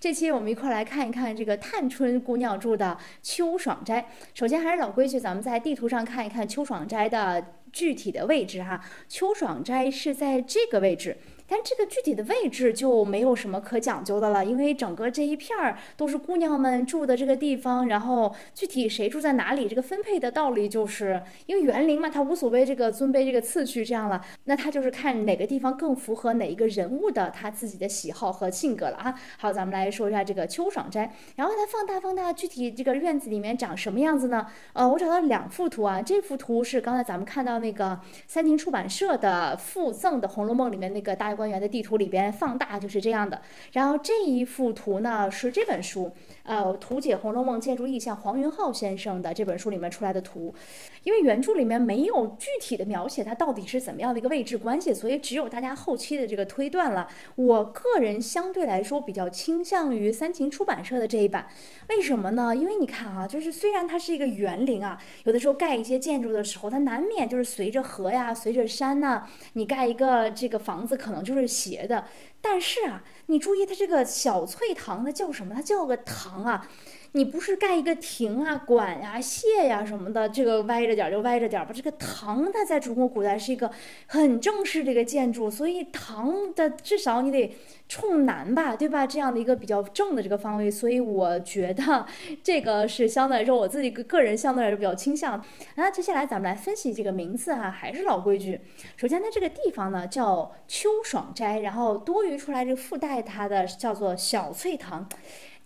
这期我们一块儿来看一看这个探春姑娘住的秋爽斋。首先还是老规矩，咱们在地图上看一看秋爽斋的具体的位置哈。秋爽斋是在这个位置。但这个具体的位置就没有什么可讲究的了，因为整个这一片儿都是姑娘们住的这个地方，然后具体谁住在哪里，这个分配的道理就是因为园林嘛，它无所谓这个尊卑这个次序这样了，那他就是看哪个地方更符合哪一个人物的他自己的喜好和性格了啊。好，咱们来说一下这个秋爽斋，然后它放大放大，具体这个院子里面长什么样子呢？呃，我找到两幅图啊，这幅图是刚才咱们看到那个三庭出版社的附赠的《红楼梦》里面那个大。官员的地图里边放大就是这样的，然后这一幅图呢是这本书，呃，图解《红楼梦》建筑意象黄云浩先生的这本书里面出来的图，因为原著里面没有具体的描写它到底是怎么样的一个位置关系，所以只有大家后期的这个推断了。我个人相对来说比较倾向于三秦出版社的这一版，为什么呢？因为你看啊，就是虽然它是一个园林啊，有的时候盖一些建筑的时候，它难免就是随着河呀、随着山呐，你盖一个这个房子可能。就是斜的，但是啊，你注意它这个小脆糖，它叫什么？它叫个糖啊。你不是盖一个亭啊、馆呀、榭呀什么的，这个歪着点就歪着点吧。这个堂它在中国古代是一个很正式的一个建筑，所以堂的至少你得冲南吧，对吧？这样的一个比较正的这个方位，所以我觉得这个是相对来说我自己个个人相对来说比较倾向。那接下来咱们来分析这个名字啊，还是老规矩。首先它这个地方呢叫秋爽斋，然后多余出来这个附带它的叫做小翠堂。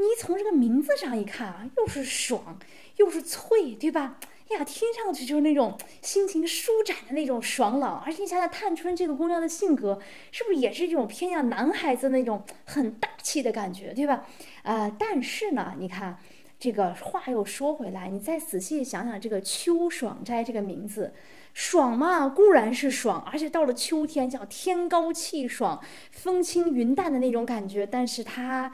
你从这个名字上一看啊，又是爽，又是脆，对吧？哎呀，听上去就是那种心情舒展的那种爽朗。而且你想想，探春这个姑娘的性格，是不是也是这种偏向男孩子那种很大气的感觉，对吧？啊，但是呢，你看这个话又说回来，你再仔细想想这个秋爽斋这个名字。爽嘛，固然是爽，而且到了秋天叫天高气爽、风轻云淡的那种感觉。但是它，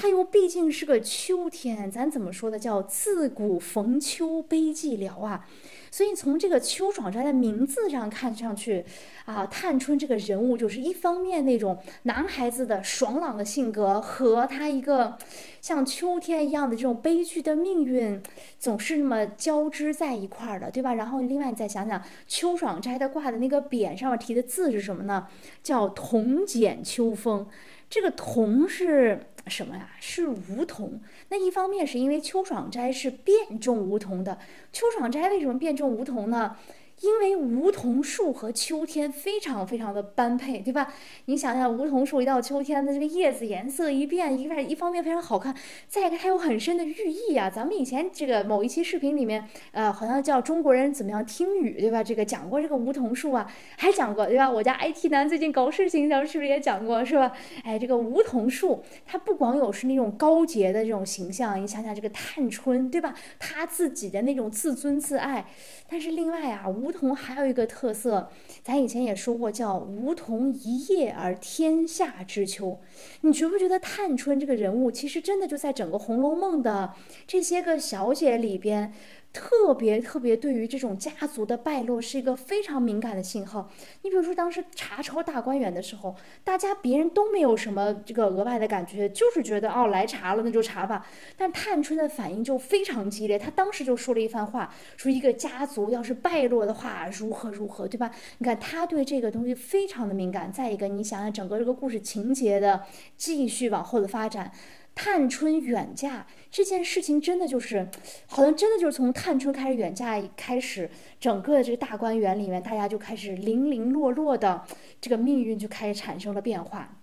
它又毕竟是个秋天，咱怎么说的？叫自古逢秋悲寂寥啊。所以从这个秋爽斋的名字上看上去，啊，探春这个人物就是一方面那种男孩子的爽朗的性格，和他一个像秋天一样的这种悲剧的命运，总是那么交织在一块儿的，对吧？然后另外你再想想，秋爽斋的挂的那个匾上面题的字是什么呢？叫“桐剪秋风”。这个“桐”是。什么呀？是梧桐。那一方面是因为秋爽斋是变种梧桐的。秋爽斋为什么变种梧桐呢？因为梧桐树和秋天非常非常的般配，对吧？你想想，梧桐树一到秋天的这个叶子颜色一变，一一方面非常好看，再一个它有很深的寓意啊。咱们以前这个某一期视频里面，呃，好像叫中国人怎么样听雨，对吧？这个讲过这个梧桐树啊，还讲过，对吧？我家 IT 男最近搞事情，咱们是不是也讲过，是吧？哎，这个梧桐树它不光有是那种高洁的这种形象，你想想这个探春，对吧？他自己的那种自尊自爱，但是另外啊，梧梧桐还有一个特色，咱以前也说过，叫梧桐一叶而天下知秋。你觉不觉得探春这个人物，其实真的就在整个《红楼梦》的这些个小姐里边？特别特别，对于这种家族的败落是一个非常敏感的信号。你比如说，当时查抄大观园的时候，大家别人都没有什么这个额外的感觉，就是觉得哦来查了那就查吧。但探春的反应就非常激烈，她当时就说了一番话，说一个家族要是败落的话，如何如何，对吧？你看她对这个东西非常的敏感。再一个，你想想整个这个故事情节的继续往后的发展。探春远嫁这件事情，真的就是，好像真的就是从探春开始远嫁开始，整个这个大观园里面，大家就开始零零落落的这个命运就开始产生了变化。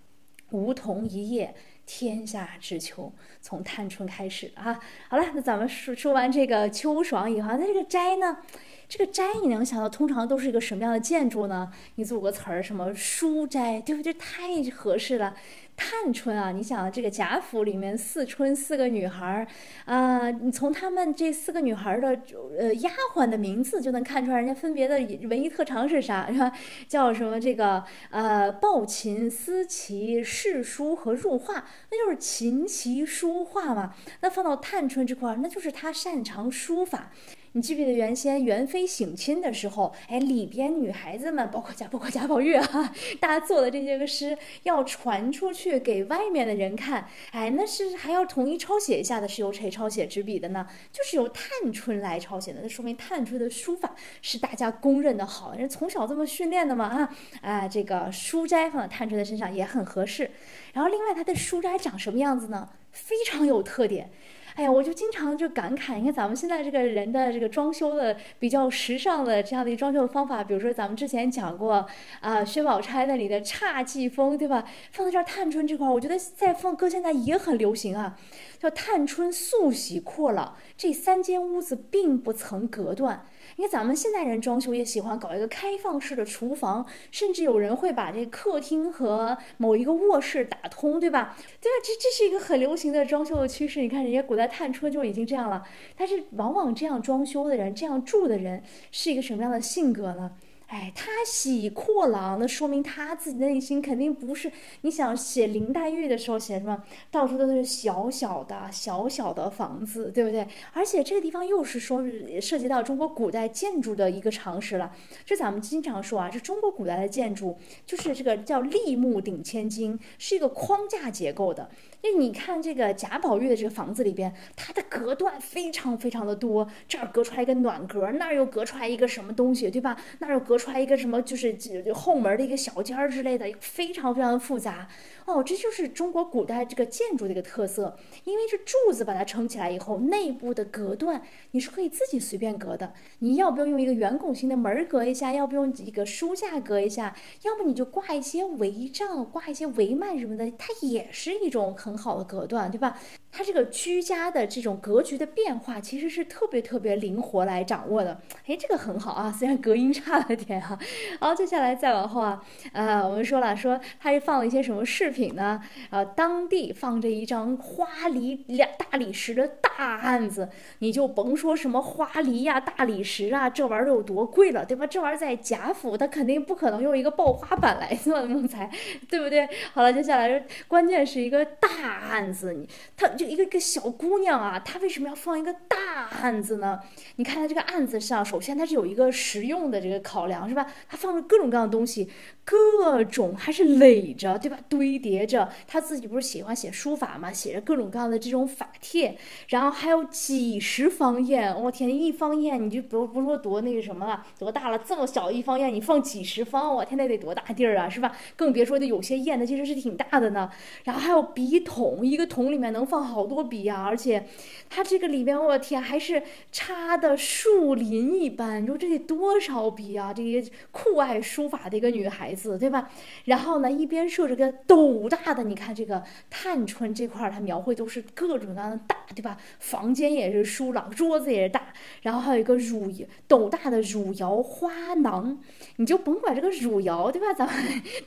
梧桐一叶，天下知秋，从探春开始啊。好了，那咱们说说完这个秋爽以后，那这个斋呢？这个斋你能想到通常都是一个什么样的建筑呢？你组个词儿，什么书斋，对不对？太合适了。探春啊，你想这个贾府里面四春四个女孩儿啊，你从她们这四个女孩儿的呃丫鬟的名字就能看出来，人家分别的文艺特长是啥，是吧？叫什么这个呃抱琴、思棋、试书和入画，那就是琴棋书画嘛。那放到探春这块儿，那就是她擅长书法。你记不记得原先元妃省亲的时候，哎，里边女孩子们，包括贾包括贾宝玉哈，大家做的这些个诗要传出去给外面的人看，哎，那是还要统一抄写一下的，是由谁抄写执笔的呢？就是由探春来抄写的，那说明探春的书法是大家公认的好，人从小这么训练的嘛啊，啊，这个书斋放在探春的身上也很合适。然后另外，它的书斋长什么样子呢？非常有特点。哎呀，我就经常就感慨，你看咱们现在这个人的这个装修的比较时尚的这样的一装修的方法，比如说咱们之前讲过啊，薛宝钗那里的侘寂风，对吧？放在这儿探春这块，我觉得在放搁现在也很流行啊，叫探春素喜阔朗，这三间屋子并不曾隔断。因为，咱们现代人装修也喜欢搞一个开放式的厨房，甚至有人会把这客厅和某一个卧室打通，对吧？对吧？这这是一个很流行的装修的趋势。你看，人家古代探春就已经这样了。但是，往往这样装修的人，这样住的人，是一个什么样的性格呢？哎，他喜阔朗，那说明他自己内心肯定不是。你想写林黛玉的时候写什么？到处都是小小的、小小的房子，对不对？而且这个地方又是说涉及到中国古代建筑的一个常识了。这咱们经常说啊，这中国古代的建筑就是这个叫立木顶千金，是一个框架结构的。那你看这个贾宝玉的这个房子里边，它的隔断非常非常的多，这儿隔出来一个暖阁，那儿又隔出来一个什么东西，对吧？那儿又隔出来一个什么，就是后门的一个小间儿之类的，非常非常的复杂。哦，这就是中国古代这个建筑的一个特色，因为这柱子把它撑起来以后，内部的隔断你是可以自己随便隔的。你要不要用一个圆拱形的门隔一下？要不用一个书架隔一下？要么你就挂一些帷帐、挂一些帷幔什么的，它也是一种很很好的隔断，对吧？它这个居家的这种格局的变化，其实是特别特别灵活来掌握的。哎，这个很好啊，虽然隔音差了点哈。好，接下来再往后啊，呃，我们说了，说它是放了一些什么饰品呢？呃，当地放着一张花梨两大理石的大案子，你就甭说什么花梨呀、大理石啊，这玩意儿有多贵了，对吧？这玩意儿在贾府，它肯定不可能用一个爆花板来做的木材，对不对？好了，接下来关键是一个大大案子，你它就。一个一个小姑娘啊，她为什么要放一个大案子呢？你看她这个案子上，首先它是有一个实用的这个考量，是吧？她放着各种各样的东西，各种还是垒着，对吧？堆叠着。她自己不是喜欢写书法嘛，写着各种各样的这种法帖，然后还有几十方砚。我天，一方砚你就不不说多那个什么了，多大了？这么小一方砚，你放几十方，我天，那得多大地儿啊，是吧？更别说的有些砚，它其实是挺大的呢。然后还有笔桶，一个桶里面能放好。多笔啊，而且它这个里边，我天，还是插的树林一般。你说这得多少笔啊？这些酷爱书法的一个女孩子，对吧？然后呢，一边设着个斗大的，你看这个探春这块儿，它描绘都是各种各样的大，对吧？房间也是疏朗，桌子也是大，然后还有一个汝斗大的汝窑花囊。你就甭管这个汝窑，对吧？咱们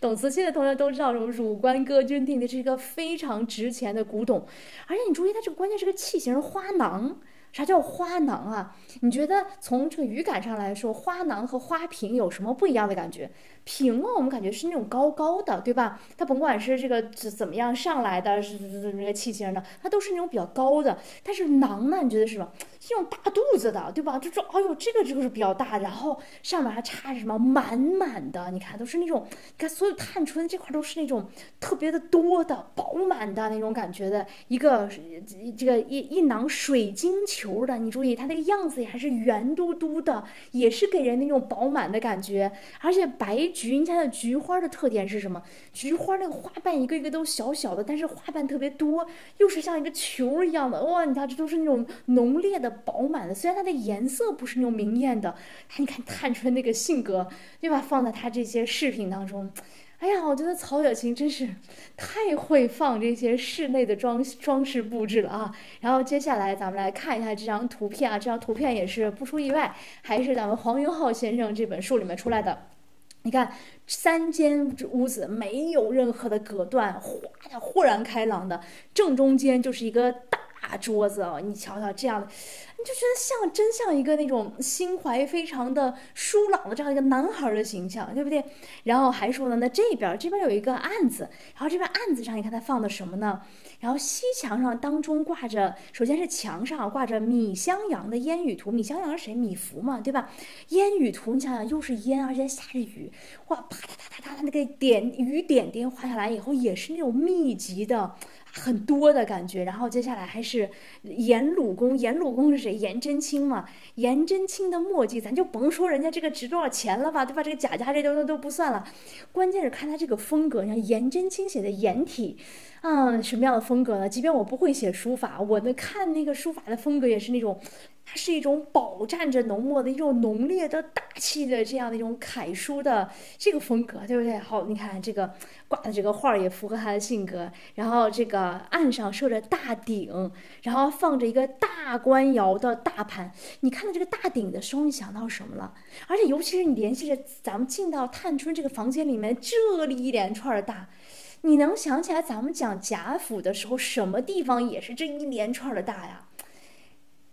懂瓷器的同学都知道，什么汝官歌君定的是一个非常值钱的古董，而且。你注意，它这个关键是个器型花囊。啥叫花囊啊？你觉得从这个语感上来说，花囊和花瓶有什么不一样的感觉？平啊，我们感觉是那种高高的，对吧？它甭管是这个怎么样上来的，是是那个器型的，它都是那种比较高的。但是囊呢，你觉得是什么？这种大肚子的，对吧？就说，哎呦，这个这个是比较大，然后上面还插着什么满满的，你看都是那种，你看所有探春这块都是那种特别的多的、饱满的那种感觉的一个这个一一囊水晶球的。你注意，它那个样子也还是圆嘟嘟的，也是给人那种饱满的感觉，而且白。菊，家的菊花的特点是什么？菊花那个花瓣一个一个都小小的，但是花瓣特别多，又是像一个球一样的。哇，你看这都是那种浓烈的、饱满的。虽然它的颜色不是那种明艳的，你看探春那个性格，对吧？放在它这些饰品当中，哎呀，我觉得曹雪芹真是太会放这些室内的装装饰布置了啊！然后接下来咱们来看一下这张图片啊，这张图片也是不出意外，还是咱们黄云浩先生这本书里面出来的。你看，三间屋子没有任何的隔断，哗的豁然开朗的，正中间就是一个大大桌子哦，你瞧瞧这样的，你就觉得像真像一个那种心怀非常的疏朗的这样一个男孩的形象，对不对？然后还说呢，那这边这边有一个案子，然后这边案子上你看他放的什么呢？然后西墙上当中挂着，首先是墙上挂着米襄阳的烟雨图，米襄阳是谁？米芾嘛，对吧？烟雨图，你想想，又是烟，而且下着雨，哇，啪嗒嗒嗒嗒，那个点雨点点画下来以后，也是那种密集的。很多的感觉，然后接下来还是颜鲁公，颜鲁公是谁？颜真卿嘛。颜真卿的墨迹，咱就甭说人家这个值多少钱了吧，对吧？这个贾家这都都不算了，关键是看他这个风格，你看颜真卿写的颜体，嗯，什么样的风格呢？即便我不会写书法，我的看那个书法的风格也是那种。它是一种饱蘸着浓墨的一种浓烈的大气的这样的一种楷书的这个风格，对不对？好，你看这个挂的这个画也符合他的性格。然后这个案上设着大鼎，然后放着一个大官窑的大盘。你看到这个大鼎的时候，你想到什么了？而且尤其是你联系着咱们进到探春这个房间里面，这里一连串的大，你能想起来咱们讲贾府的时候，什么地方也是这一连串的大呀？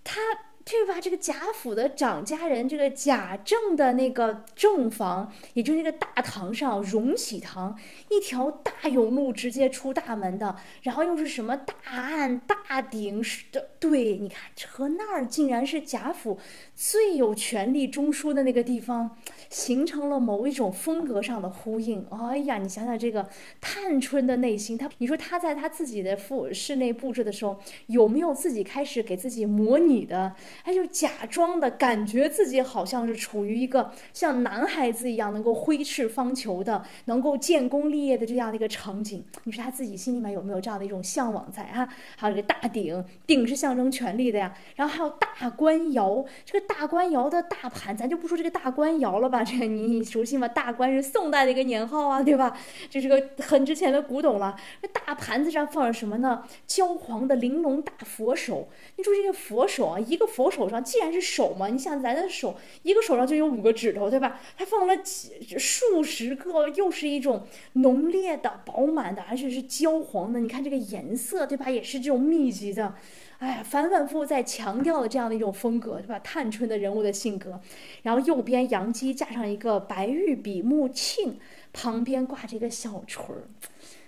他。对吧？这个贾府的长家人，这个贾政的那个正房，也就是那个大堂上，荣禧堂，一条大甬路直接出大门的，然后又是什么大案大鼎的？对，你看和那儿竟然是贾府最有权力中枢的那个地方，形成了某一种风格上的呼应。哎呀，你想想这个探春的内心，她你说她在她自己的府室内布置的时候，有没有自己开始给自己模拟的？他就假装的感觉自己好像是处于一个像男孩子一样能够挥斥方遒的、能够建功立业的这样的一个场景。你说他自己心里面有没有这样的一种向往在啊？还有这个大鼎，鼎是象征权力的呀。然后还有大官窑，这个大官窑的大盘，咱就不说这个大官窑了吧？这个你熟悉吗？大官是宋代的一个年号啊，对吧？这是个很值钱的古董了。那大盘子上放着什么呢？焦黄的玲珑大佛手。你说这个佛手啊，一个佛。我手上既然是手嘛，你想咱的手一个手上就有五个指头，对吧？它放了几数十个，又是一种浓烈的、饱满的，而且是焦黄的。你看这个颜色，对吧？也是这种密集的，哎呀，反反复复在强调的这样的一种风格，对吧？探春的人物的性格。然后右边杨基架上一个白玉笔木磬，旁边挂着一个小锤儿。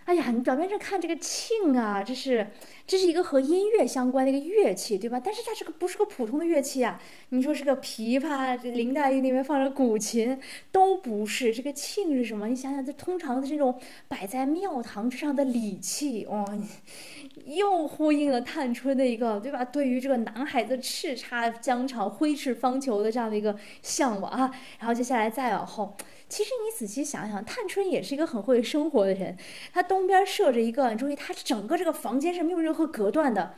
哎呀，你表面上看这个磬啊，这是这是一个和音乐相关的一个乐器，对吧？但是它这个不是个普通的乐器啊。你说是个琵琶，林黛玉那边放着古琴，都不是。这个磬是什么？你想想，这通常的这种摆在庙堂之上的礼器，哇，又呼应了探春的一个，对吧？对于这个男孩子叱咤疆场、挥斥方遒的这样的一个向往啊。然后接下来再往后。其实你仔细想想，探春也是一个很会生活的人。他都东边设着一个，你注意，它整个这个房间是没有任何隔断的，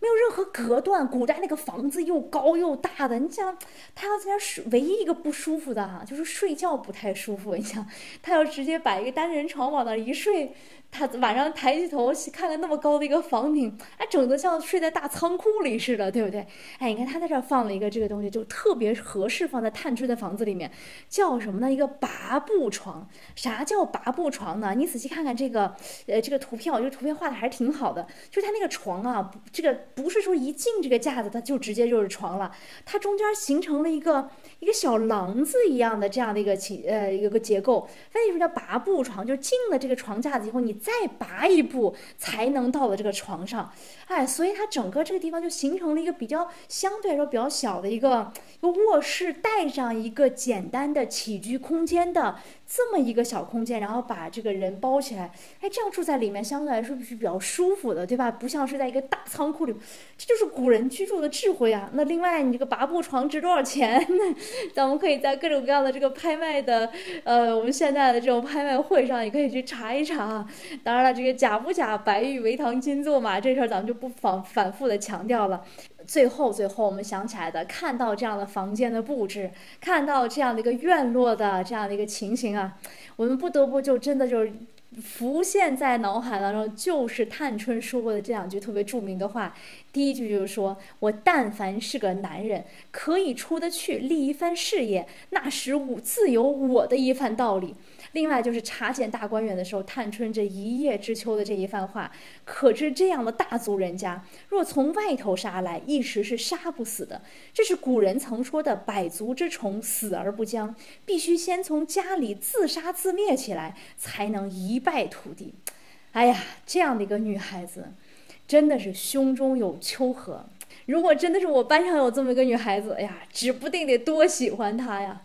没有任何隔断。古代那个房子又高又大的，你想，他要在那睡，唯一一个不舒服的哈，就是睡觉不太舒服。你想，他要直接摆一个单人床往那一睡。他晚上抬起头看看那么高的一个房顶，哎，整的像睡在大仓库里似的，对不对？哎，你看他在这儿放了一个这个东西，就特别合适放在探春的房子里面，叫什么呢？一个拔步床。啥叫拔步床呢？你仔细看看这个，呃，这个图片，我觉得图片画的还是挺好的。就是它那个床啊，这个不是说一进这个架子它就直接就是床了，它中间形成了一个一个小廊子一样的这样的一个起呃一个结构。为什么叫拔步床？就进了这个床架子以后，你。再拔一步才能到了这个床上，哎，所以它整个这个地方就形成了一个比较相对来说比较小的一个卧室，带上一个简单的起居空间的。这么一个小空间，然后把这个人包起来，哎，这样住在里面相对来说是比较舒服的，对吧？不像是在一个大仓库里，这就是古人居住的智慧啊。那另外，你这个拔步床值多少钱？那咱们可以在各种各样的这个拍卖的，呃，我们现在的这种拍卖会上也可以去查一查。当然了，这个假不假，白玉为堂金作嘛，这事儿咱们就不反反复的强调了。最后，最后我们想起来的，看到这样的房间的布置，看到这样的一个院落的这样的一个情形啊，我们不得不就真的就是浮现在脑海当中，就是探春说过的这两句特别著名的话。第一句就是说我但凡是个男人，可以出得去立一番事业，那时我自有我的一番道理。另外就是查检大观园的时候，探春这一叶知秋的这一番话，可知这样的大族人家，若从外头杀来，一时是杀不死的。这是古人曾说的“百足之虫，死而不僵”，必须先从家里自杀自灭起来，才能一败涂地。哎呀，这样的一个女孩子，真的是胸中有丘壑。如果真的是我班上有这么一个女孩子，哎呀，指不定得多喜欢她呀。